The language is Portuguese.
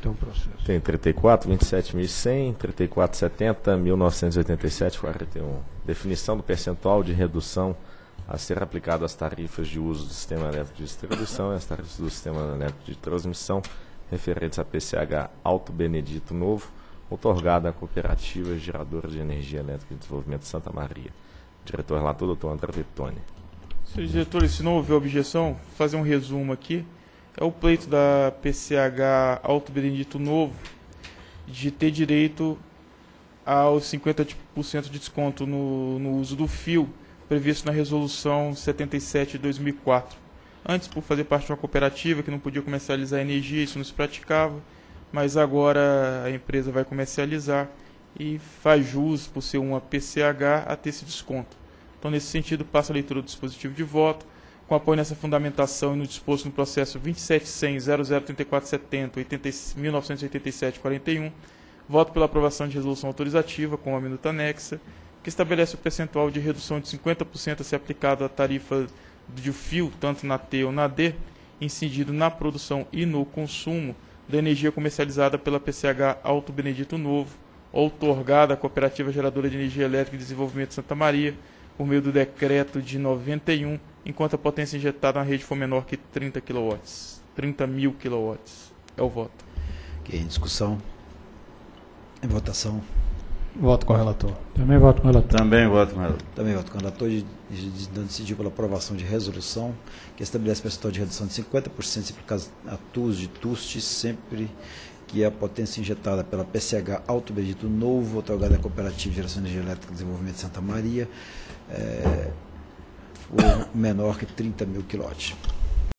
Então, o processo. Tem 34, 27.100, 3470, 1987, 41. Definição do percentual de redução a ser aplicado às tarifas de uso do sistema elétrico de distribuição e às tarifas do sistema elétrico de transmissão referentes a PCH Alto Benedito Novo, otorgada à Cooperativa Geradora de Energia Elétrica e Desenvolvimento de Santa Maria. Diretor relator, doutor André Vittoni. Senhores diretores, se não houver objeção, vou fazer um resumo aqui. É o pleito da PCH Alto Benedito Novo de ter direito aos 50% de desconto no, no uso do fio previsto na Resolução 77 de 2004. Antes, por fazer parte de uma cooperativa que não podia comercializar energia, isso não se praticava, mas agora a empresa vai comercializar e faz jus, por ser uma PCH, a ter esse desconto. Então, nesse sentido, passa a leitura do dispositivo de voto, com apoio nessa fundamentação e no disposto no processo 27.100.003470 voto pela aprovação de resolução autorizativa com a minuta anexa, que estabelece o percentual de redução de 50% a ser aplicado à tarifa de fio, tanto na T ou na D, incidido na produção e no consumo da energia comercializada pela PCH Alto Benedito Novo, outorgada à Cooperativa Geradora de Energia Elétrica e Desenvolvimento Santa Maria, por meio do decreto de 91, enquanto a potência injetada na rede for menor que 30 kW. 30 mil kW. É o voto. Ok, em discussão. Em votação. Voto com o relator. Também voto com o relator. Também voto com ela. Também voto com o relator de, decidiu pela aprovação de resolução que estabelece percentual de redução de 50% se aplicado a TUS de TUST sempre que a potência injetada pela PCH Alto Benedito Novo, otorgada à Cooperativa de Geração de Energia Elétrica e Desenvolvimento de Santa Maria, é, for menor que 30 mil quilowatt.